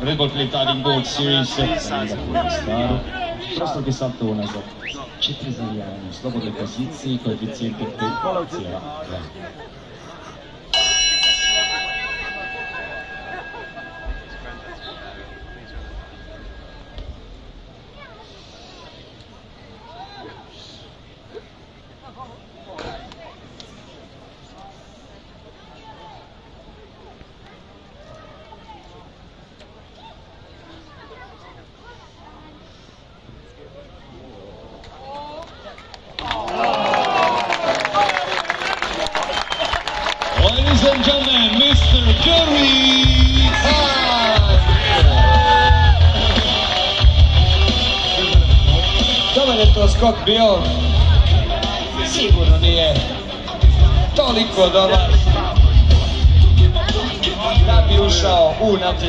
Red Bull Flint Harding Gold Series. Staru. Prostoki salto unazad. Četiri zavijanja u slobodnoj poziciji, koeficijent je 5,2. Ladies and gentlemen, Mr. Gary Dobar je to skok bio, sigurno nije toliko dobar da bi ušao u natjecanje.